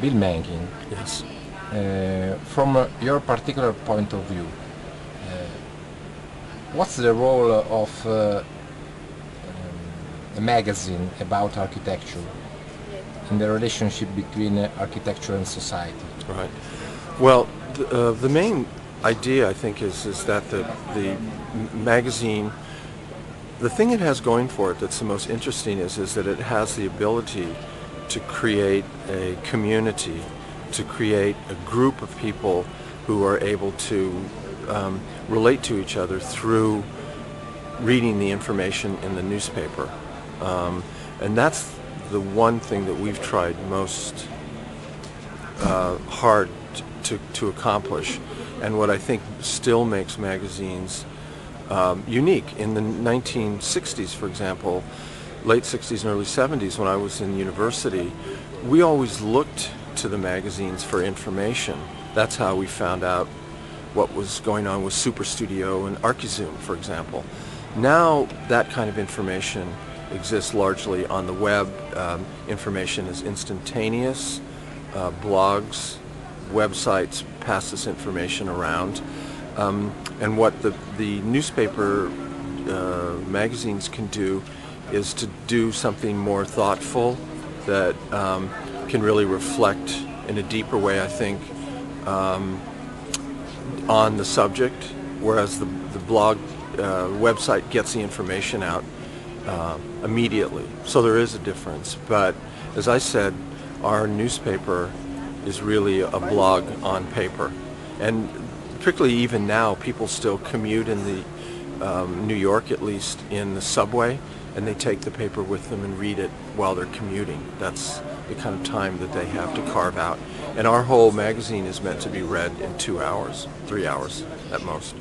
Bill Menking, Yes. uh, from uh, your particular point of view, uh, what's the role of uh, um, a magazine about architecture in the relationship between uh, architecture and society? Right. Well, the, uh, the main idea I think is is that the the magazine, the thing it has going for it that's the most interesting is is that it has the ability to create a community, to create a group of people who are able to um, relate to each other through reading the information in the newspaper. Um, and that's the one thing that we've tried most uh, hard to, to accomplish and what I think still makes magazines um, unique. In the 1960s, for example, late 60s and early 70s when I was in university, we always looked to the magazines for information. That's how we found out what was going on with Superstudio and ArchiZoom, for example. Now that kind of information exists largely on the web. Um, information is instantaneous. Uh, blogs, websites pass this information around. Um, and what the, the newspaper uh, magazines can do is to do something more thoughtful that um, can really reflect in a deeper way, I think, um, on the subject, whereas the, the blog uh, website gets the information out uh, immediately. So there is a difference. But as I said, our newspaper is really a blog on paper. And particularly even now, people still commute in the um, New York, at least in the subway, and they take the paper with them and read it while they're commuting. That's the kind of time that they have to carve out. And our whole magazine is meant to be read in two hours, three hours at most.